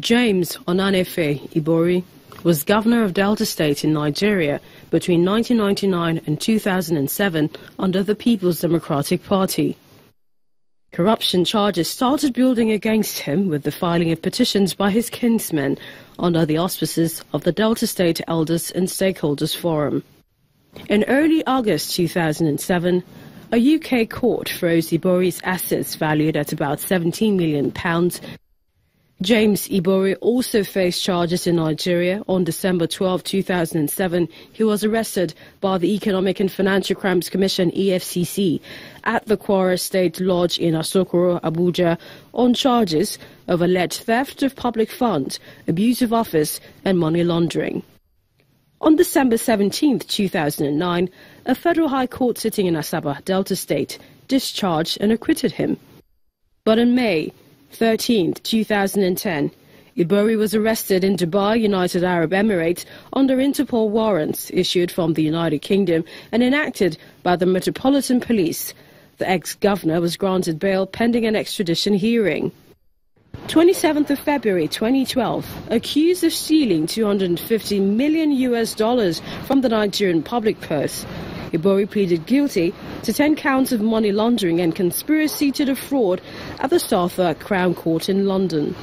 James Onanefe Ibori was governor of Delta State in Nigeria between 1999 and 2007 under the People's Democratic Party. Corruption charges started building against him with the filing of petitions by his kinsmen under the auspices of the Delta State Elders and Stakeholders Forum. In early August 2007, a UK court froze Ibori's assets valued at about £17 million James Ibori also faced charges in Nigeria. On December 12, 2007, he was arrested by the Economic and Financial Crimes Commission EFCC at the Kwara State Lodge in Asokoro, Abuja on charges of alleged theft of public funds, abuse of office and money laundering. On December 17, 2009, a federal high court sitting in Asaba, Delta State, discharged and acquitted him. But in May, 13, 2010, Ibori was arrested in Dubai, United Arab Emirates, under Interpol warrants issued from the United Kingdom and enacted by the Metropolitan Police. The ex-governor was granted bail pending an extradition hearing. 27th of February 2012, accused of stealing 250 million US dollars from the Nigerian public purse. Ibori pleaded guilty to 10 counts of money laundering and conspiracy to defraud at the Southwark Crown Court in London.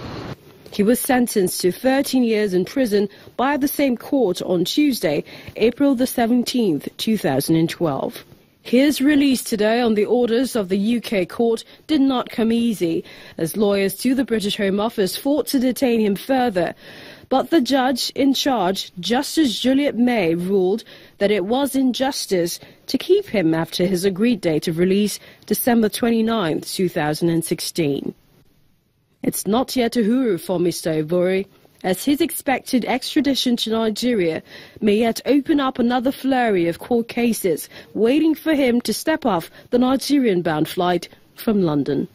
He was sentenced to 13 years in prison by the same court on Tuesday, April the 17th, 2012. His release today on the orders of the UK court did not come easy, as lawyers to the British Home Office fought to detain him further. But the judge in charge, Justice Juliet May, ruled that it was injustice to keep him after his agreed date of release, December 29, 2016. It's not yet uhuru for Mr. Ibori, as his expected extradition to Nigeria may yet open up another flurry of court cases waiting for him to step off the Nigerian-bound flight from London.